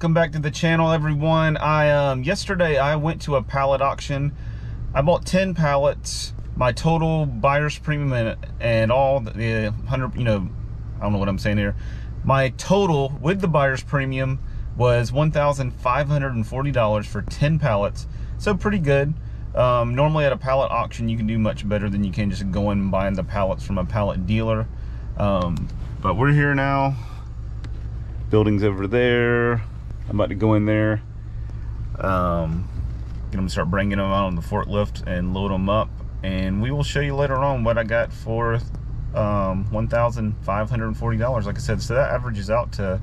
welcome back to the channel everyone. I um yesterday i went to a pallet auction. I bought 10 pallets my total buyer's premium and, and all the 100 you know i don't know what i'm saying here. My total with the buyer's premium was $1,540 for 10 pallets. So pretty good. Um, normally at a pallet auction you can do much better than you can just going and buying the pallets from a pallet dealer. Um, but we're here now. Buildings over there i'm about to go in there um gonna start bringing them out on the forklift and load them up and we will show you later on what i got for um 1540 dollars. Like i said so that averages out to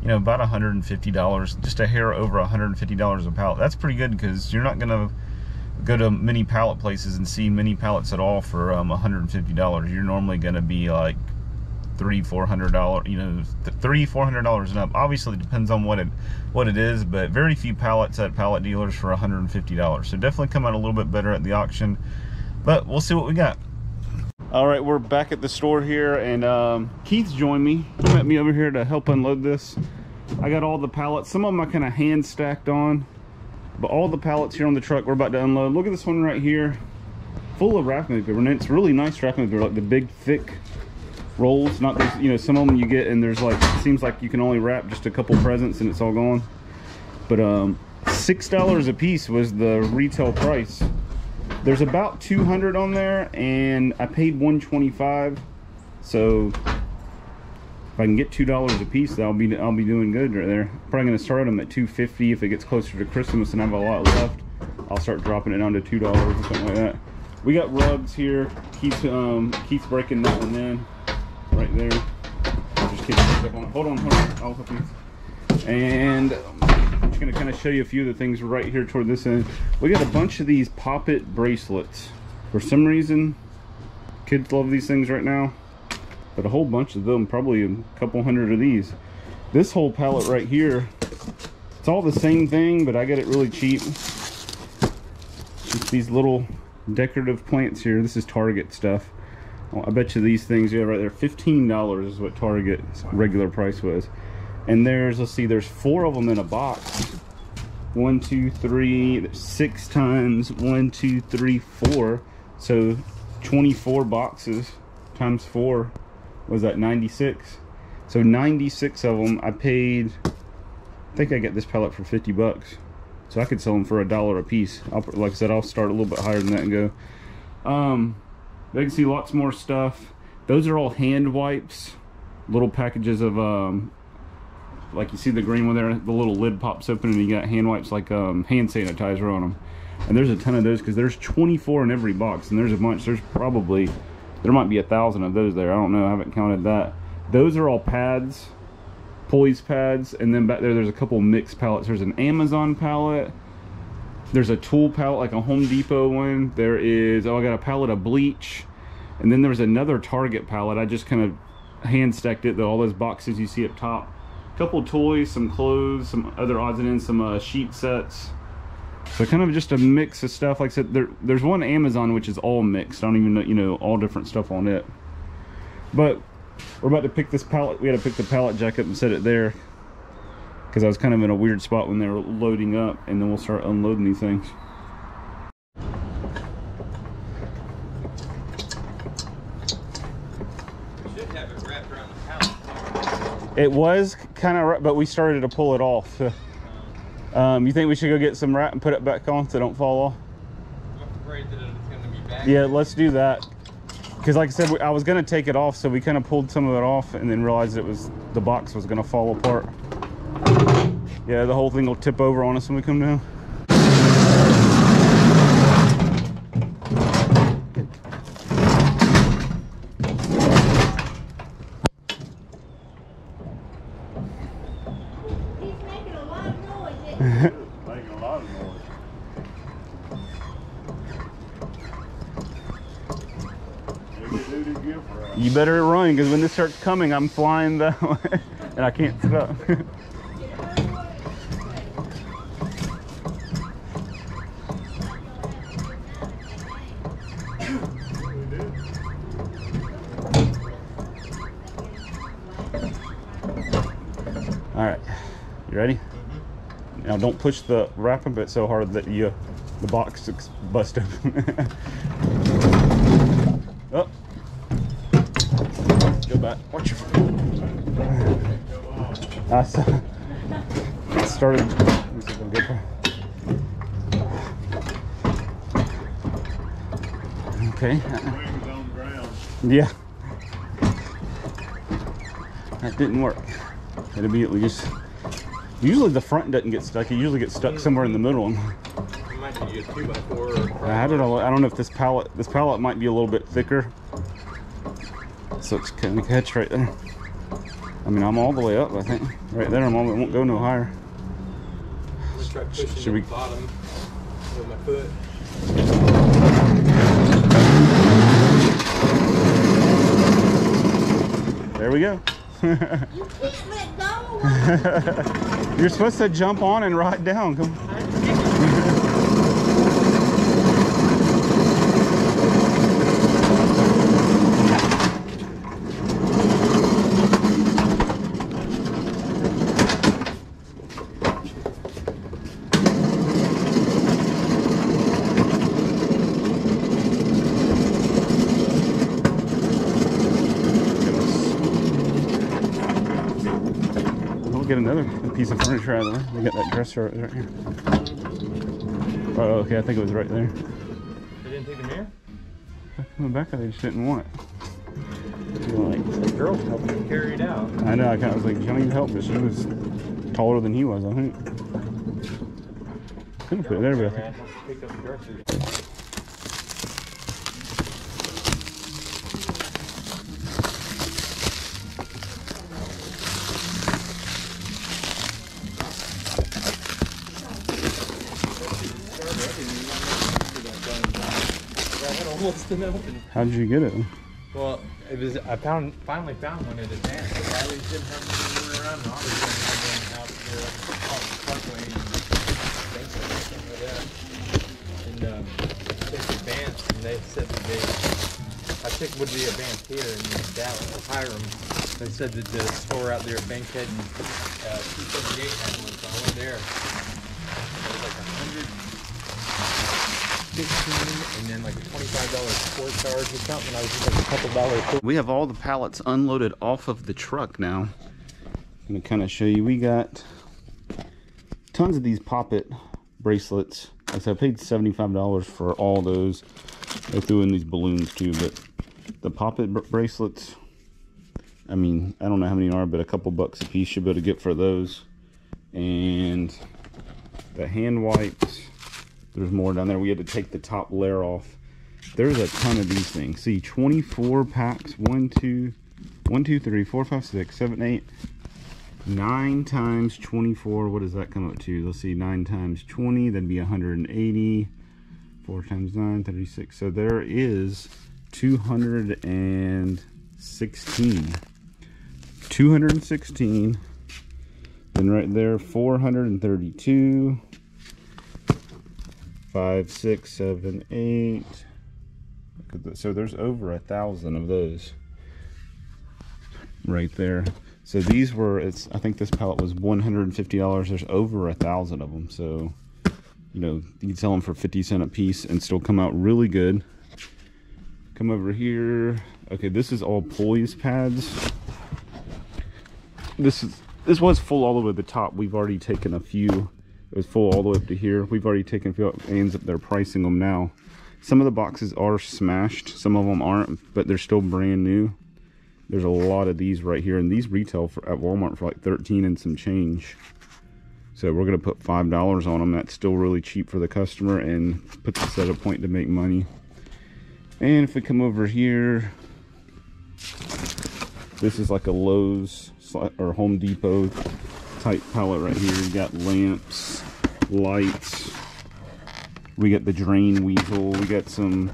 you know about 150 dollars just a hair over 150 dollars a pallet. That's pretty good because you're not gonna go to many pallet places and see many pallets at all for um 150 dollars. You're normally gonna be like three four hundred dollars you know three four hundred dollars and up. Obviously depends on what it what it is but very few pallets at pallet dealers for 150 dollars. So definitely come out a little bit better at the auction but we'll see what we got. All right we're back at the store here and um, joined me. He met me over here to help unload this. I got all the pallets some of them i kind of hand stacked on but all the pallets here on the truck we're about to unload. Look at this one right here full of wrapping paper and it's really nice wrapping paper like the big thick rolls not those you know some of them you get and there's like seems like you can only wrap just a couple presents and it's all gone. But um six dollars a piece was the retail price. There's about 200 on there and i paid 125 so if i can get two dollars a piece i'll be i'll be doing good right there. Probably to start them at 250 if it gets closer to christmas and i have a lot left. I'll start dropping it down to two dollars or something like that. We got rugs here. Keith's um keith's breaking that one in right there. Just kidding. Hold on, hold on. I'll help you. And I'm just gonna kind of show you a few of the things right here toward this end. We got a bunch of these Pop It bracelets. For some reason, kids love these things right now. But a whole bunch of them, probably a couple hundred of these. This whole pallet right here, it's all the same thing, but I got it really cheap. These little decorative plants here. This is Target stuff. I bet you these things you have right there, $15 is what Target's regular price was. And there's, let's see, there's four of them in a box. One, two, three, six times one, two, three, four. So 24 boxes times four was that 96. So 96 of them, I paid, I think I get this pallet for 50 bucks. So I could sell them for a dollar a piece. I'll, like I said, I'll start a little bit higher than that and go. Um, you can see lots more stuff. Those are all hand wipes. Little packages of, um, like you see the green one there, the little lid pops open and you got hand wipes like um, hand sanitizer on them. And there's a ton of those because there's 24 in every box and there's a bunch. There's probably, there might be a thousand of those there. I don't know, I haven't counted that. Those are all pads, pulleys pads. And then back there, there's a couple mixed pallets. There's an Amazon pallet. There's a tool pallet, like a Home Depot one. There is, oh, I got a pallet of bleach. And then there's another Target pallet. I just kind of hand stacked it, though, all those boxes you see up top. A couple toys, some clothes, some other odds and ends, some uh, sheet sets. So kind of just a mix of stuff. Like I said, there, there's one Amazon which is all mixed. I don't even know, you know, all different stuff on it. But we're about to pick this pallet. We had to pick the pallet jack up and set it there because I was kind of in a weird spot when they were loading up and then we'll start unloading these things. It was kind of, but we started to pull it off. Um, you think we should go get some wrap and put it back on so they don't fall off? Yeah, let's do that. Because like I said, I was going to take it off, so we kind of pulled some of it off and then realized it was the box was going to fall apart. Yeah, the whole thing will tip over on us when we come down. He's making a lot of noise, eh? Making a lot of noise. You better run because when this starts coming, I'm flying that way and I can't stop. All right, you ready? Now don't push the wrapping bit so hard that you the box is bust open. oh. Go back. Watch your I saw, it started. let me see if I can get there. Okay. Wings on the ground. Yeah. That didn't work. It immediately just. Usually the front doesn't get stuck. It usually gets stuck somewhere in the middle. And You might need to get two by four. Or I don't know. I don't know if this pallet. This pallet might be a little bit thicker. So it's kind of catch right there. I mean, I'm all the way up. I think right there. I'm all. It won't go no higher. I'm gonna try pushing Should we- bottom with my foot. There we go. You're supposed to jump on and ride down. Come. We'll get another piece of furniture out of there. We got that dresser right here. Oh, okay. I think it was right there. They didn't take the mirror? In the back, they just didn't want it. Like- The girls helping him carry it out. I know. I kind of was like, "You don't even help," but she was taller than he was. I think. Couldn't put it there, but almost enough. How did you get it? Well, it was. I found finally found one in Advance. But I always didn't have anything around. And always going out to Parkway and things like that. And um, I took Advance, and they said that they. I took would be advanced here in Dallas or Hiram. They said that the store out there at Bankhead and uh, 278 had one, so I went there. And then like a twenty-five dollar port charge or something. I was just like a couple dollars. We have all the pallets unloaded off of the truck now. I'm gonna kind of show you. We got tons of these Pop It bracelets. I said, I paid $75 for all those. They threw in these balloons too, but the Pop It br- bracelets, I mean, I don't know how many are, but a couple bucks a piece should be able to get for those. And the hand wipes, there's more down there. We had to take the top layer off. There's a ton of these things. See, 24 packs. One, two, one, two, three, four, five, six, seven, eight, nine times 24. What does that come up to? Let's see, nine times 20. That'd be 180. Four times nine, 36. So there is 216. 216. Then right there, 432 five, six, seven, eight. So there's over a thousand of those right there. So these were, it's, I think this pallet was $150. There's over a thousand of them. So, you know, you can sell them for 50 cent a piece and still come out really good. Come over here. Okay, this is all pulleys pads. This is, this was full all the way to the top. We've already taken a few it was full all the way up to here. We've already taken a few. Ends up they're pricing them now. Some of the boxes are smashed. Some of them aren't, but they're still brand new. There's a lot of these right here, and these retail for, at Walmart for like 13 and some change. So we're gonna put five dollars on them. That's still really cheap for the customer, and puts us at a point to make money. And if we come over here, this is like a Lowe's or Home Depot type pallet right here. You got lamps, lights. We get the drain weasel. We got some.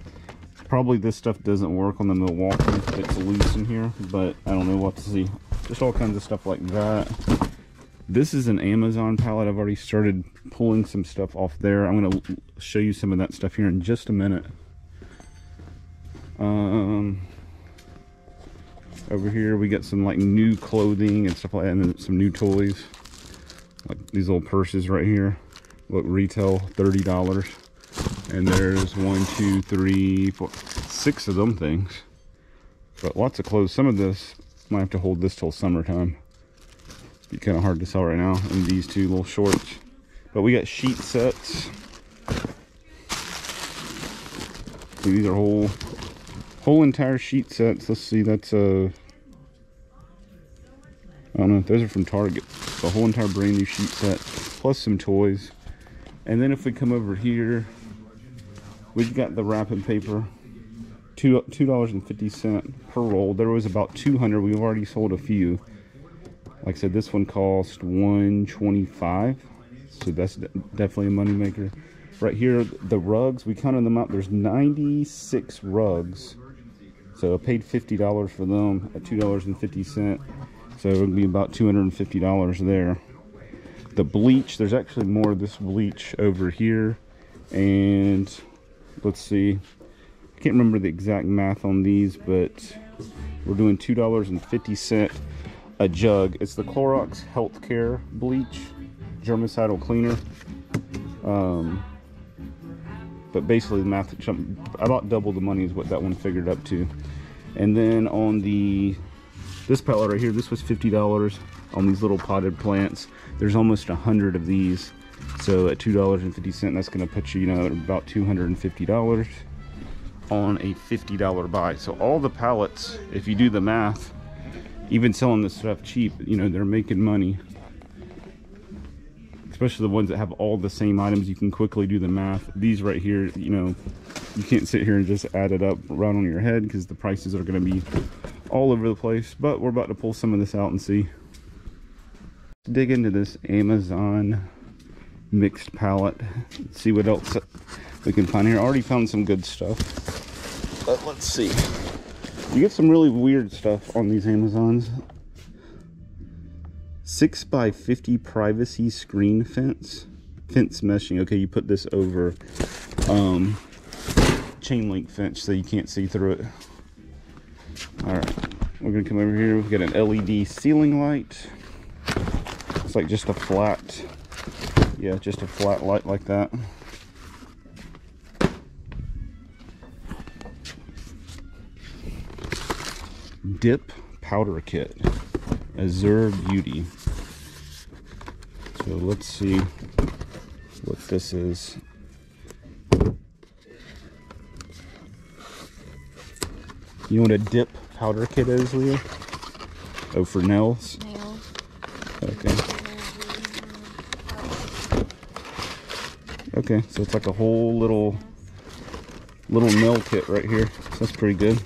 Probably this stuff doesn't work on the Milwaukee. It's loose in here, but I don't know what to see. Just all kinds of stuff like that. This is an Amazon pallet. I've already started pulling some stuff off there. I'm gonna show you some of that stuff here in just a minute. Um, over here we got some like new clothing and stuff like that, and then some new toys. like these little purses right here. Look, retail $30. And there's one, two, three, four, six of them things. But lots of clothes. Some of this might have to hold this till summertime. Be kind of hard to sell right now. And these two little shorts. But we got sheet sets. These are whole, whole entire sheet sets. Let's see, that's a. Uh, I don't know. Those are from Target. The whole entire brand new sheet set, plus some toys. And then if we come over here, we've got the wrapping paper. Two two dollars and fifty cent per roll. There was about two hundred. We've already sold a few. Like I said, this one cost one twenty five. So that's definitely a money maker. Right here, the rugs, we counted them out. There's 96 rugs. So I paid $50 for them at $2.50. So it would be about $250 there. The bleach, there's actually more of this bleach over here. And let's see. I can't remember the exact math on these, but we're doing $2.50 a jug. It's the Clorox Healthcare Bleach germicidal cleaner. Um, but basically the math about double the money is what that one figured up to and then on the this pallet right here this was $50 on these little potted plants. There's almost a hundred of these. So at $2.50 that's going to put you you know about $250 on a $50 buy. So all the pallets if you do the math even selling this stuff cheap you know they're making money. Especially the ones that have all the same items you can quickly do the math. These right here you know you can't sit here and just add it up right on your head because the prices are going to be all over the place. But we're about to pull some of this out and see dig into this amazon mixed pallet see what else we can find here. I already found some good stuff. But let's see. You get some really weird stuff on these amazons. 6 by 50 privacy screen fence. Fence meshing. Okay you put this over um, chain link fence so you can't see through it. All right we're gonna come over here. We've got an led ceiling light it's like just a flat yeah just a flat light like that dip powder kit azure beauty so let's see what this is. You know what a dip powder kit is, Leah? Oh, for nails? Nails. Okay. Okay, so it's like a whole little little nail kit right here. So that's pretty good.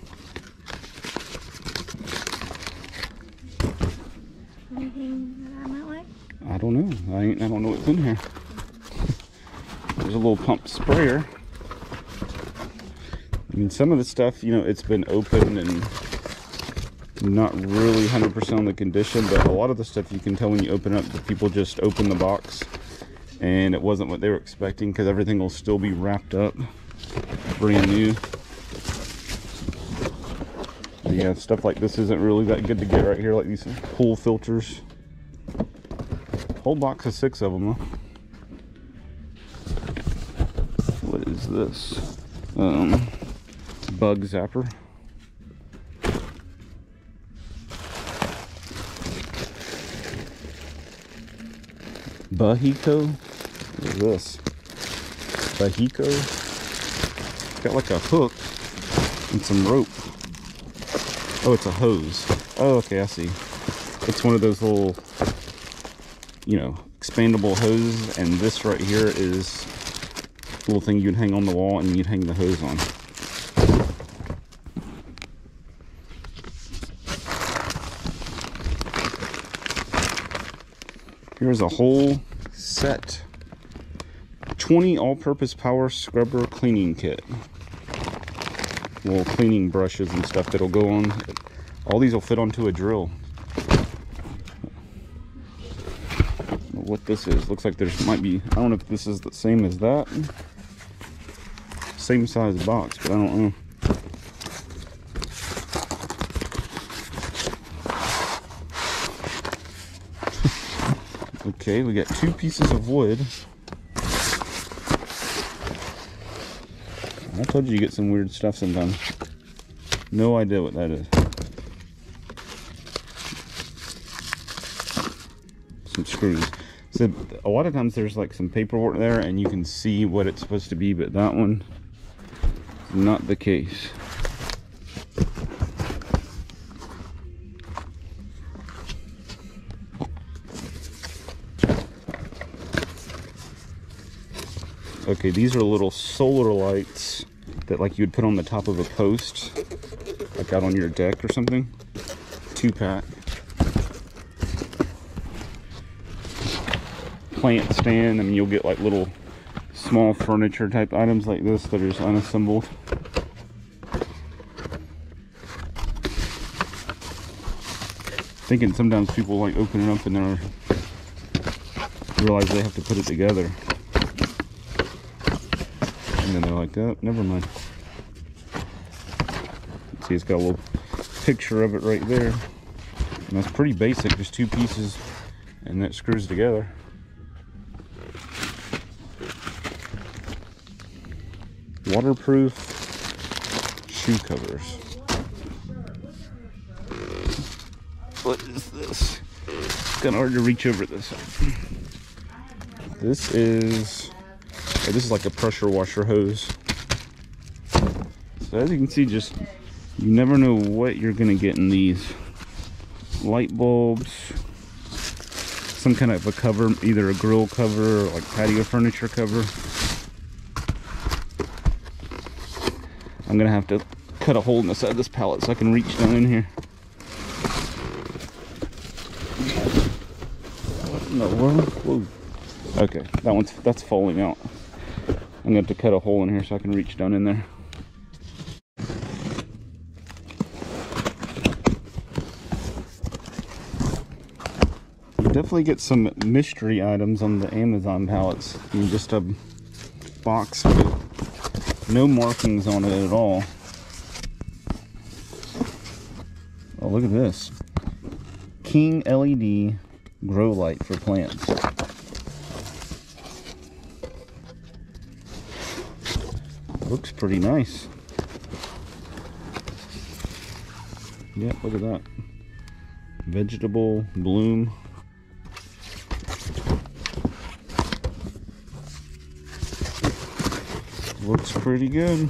I'm not I don't know. I, I don't know what's in here. There's a little pump sprayer. I mean, some of the stuff, you know, it's been opened and not really 100% on the condition, but a lot of the stuff you can tell when you open up, the people just open the box and it wasn't what they were expecting because everything will still be wrapped up brand new. But yeah, stuff like this isn't really that good to get right here, like these pool filters. Whole box of six of them, huh? What is this? Um, bug zapper. Bahiko? What is this? Bahiko? Got like a hook and some rope. Oh, it's a hose. Oh, okay, I see. It's one of those little you know, expandable hose, and this right here is a little thing you'd hang on the wall and you'd hang the hose on. Here's a whole set. 20 all-purpose power scrubber cleaning kit. Little cleaning brushes and stuff that'll go on. All these will fit onto a drill. what this is. Looks like there's might be, I don't know if this is the same as that. Same size box, but I don't know. Okay, we got two pieces of wood. I told you you get some weird stuff sometimes. No idea what that is. Some screws. So a lot of times there's like some paperwork there and you can see what it's supposed to be, but that one not the case. Okay, these are little solar lights that like you'd put on the top of a post, like out on your deck or something. Two pack. Plant stand, I mean you'll get like little small furniture type items like this that are just unassembled. Thinking sometimes people like open it up and they realize they have to put it together. Like, oh, never mind. See, it's got a little picture of it right there. And that's pretty basic, just two pieces and that screws together. Waterproof shoe covers. What is this? It's kind of hard to reach over this. This is This is like a pressure washer hose. So as you can see, just you never know what you're gonna get in these. Light bulbs, some kind of a cover, either a grill cover or like patio furniture cover. I'm gonna have to cut a hole in the side of this pallet so I can reach down in here. What in the world? Whoa. Okay, that one's that's falling out. I'm to have to cut a hole in here so I can reach down in there. Definitely get some mystery items on the Amazon pallets. Just a box with no markings on it at all. Oh, look at this. King LED grow light for plants. Looks pretty nice. Yep, look at that. Vegetable bloom. Looks pretty good.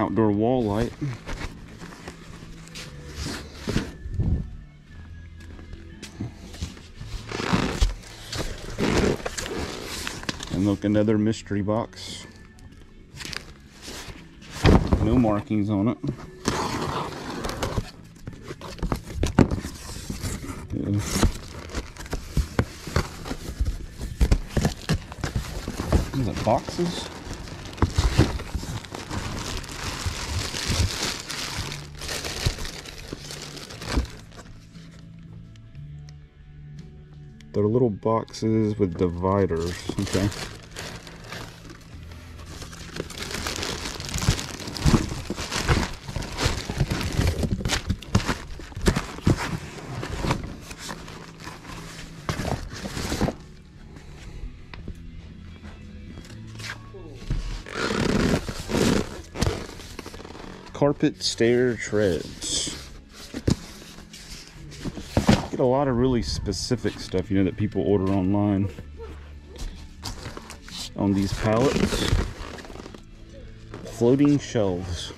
Outdoor wall light. And look, another mystery box. No markings on it. Yeah. These are boxes. They're little boxes with dividers, okay? Carpet stair treads a lot of really specific stuff, you know, that people order online on these pallets. Floating shelves.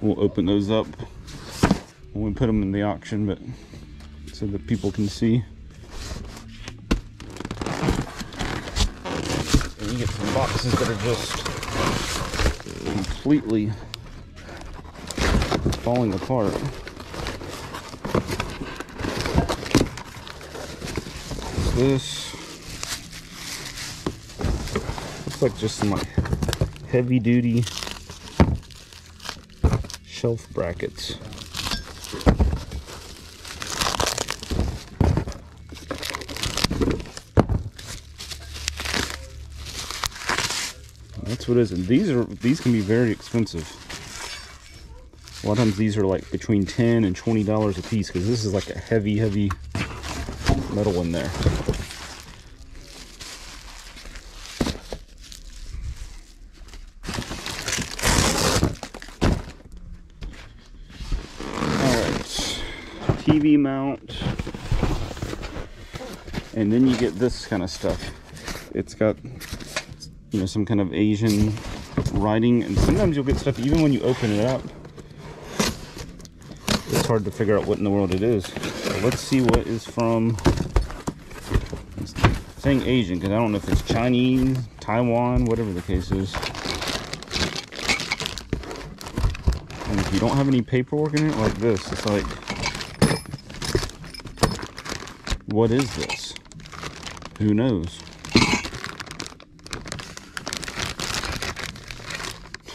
We'll open those up when we put them in the auction, but so that people can see. And you get some boxes that are just completely falling apart. this. Looks like just some like heavy duty shelf brackets. That's what it is. And these are these can be very expensive. A lot of times these are like between 10 and $20 a piece because this is like a heavy, heavy metal in there. TV mount. And then you get this kind of stuff. It's got, you know, some kind of Asian writing. And sometimes you'll get stuff, even when you open it up, it's hard to figure out what in the world it is. So let's see what is from, saying Asian, because I don't know if it's Chinese, Taiwan, whatever the case is. And if you don't have any paperwork in it like this, it's like, what is this? Who knows?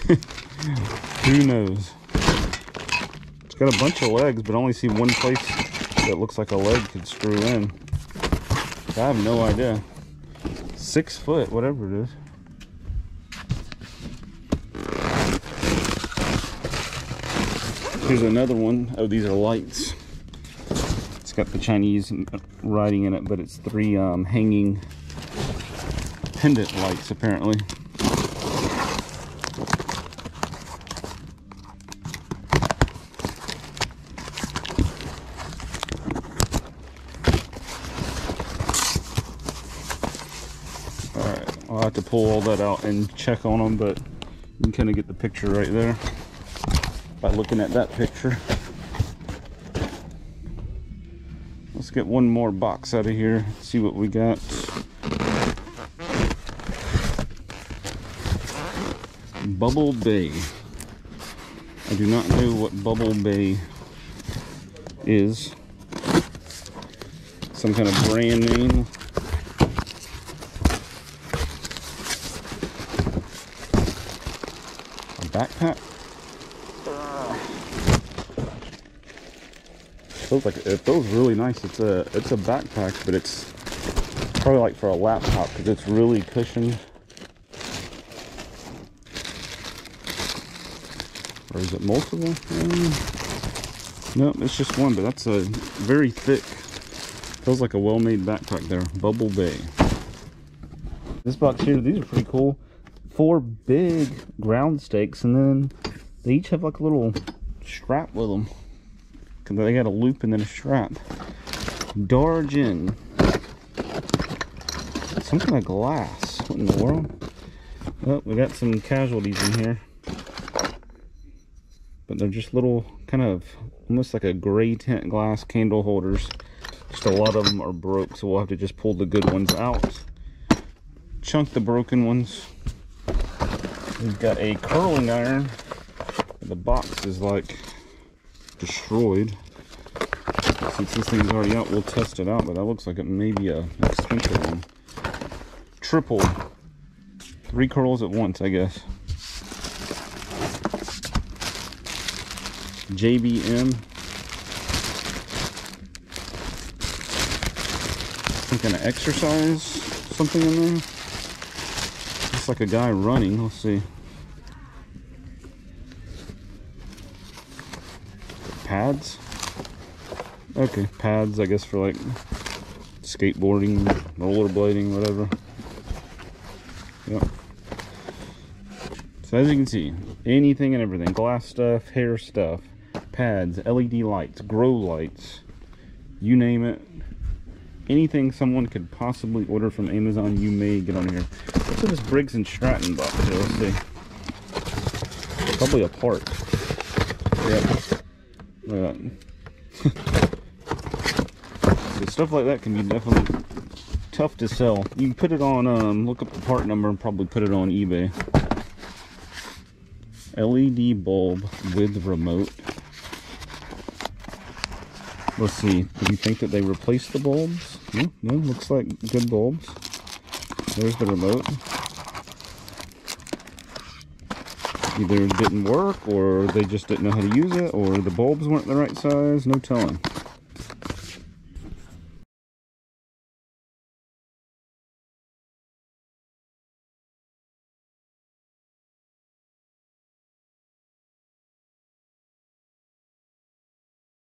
Who knows? It's got a bunch of legs, but I only see one place that looks like a leg could screw in. I have no idea. Six foot, whatever it is. Here's another one. Oh, these are lights. Got the Chinese writing in it, but it's three um, hanging pendant lights, apparently. Alright, I'll have to pull all that out and check on them, but you can kind of get the picture right there by looking at that picture. Let's get one more box out of here, see what we got. Bubble Bay. I do not know what Bubble Bay is. Some kind of brand name. A backpack. Feels like it feels really nice. It's a it's a backpack, but it's probably like for a laptop because it's really cushioned. Or is it multiple? Um, no, it's just one, but that's a very thick. Feels like a well-made backpack there. Bubble Bay. This box here, these are pretty cool. Four big ground stakes, and then they each have like a little strap with them. Cause they got a loop and then a strap. Dargin. Some kind of glass. What in the world? Oh, we got some casualties in here. But they're just little, kind of, almost like a gray tint glass candle holders. Just a lot of them are broke, so we'll have to just pull the good ones out. Chunk the broken ones. We've got a curling iron. The box is like destroyed. Since this thing's already out, we'll test it out, but that looks like it may be a expensive one. Triple. Three curls at once, I guess. JBM. Some kind of exercise, something in there. Looks like a guy running. Let's see. Pads. Okay, pads, I guess, for like skateboarding, rollerblading, whatever. Yep. So as you can see, anything and everything, glass stuff, hair stuff, pads, LED lights, grow lights, you name it. Anything someone could possibly order from Amazon, you may get on here. What's in this Briggs and Stratton box here? Let's see. Probably a part. Yep. So stuff like that can be definitely tough to sell. You can put it on, um, look up the part number and probably put it on eBay. LED bulb with remote. Let's see, do you think that they replaced the bulbs? No, no, looks like good bulbs. There's the remote. Either it didn't work, or they just didn't know how to use it, or the bulbs weren't the right size, no telling.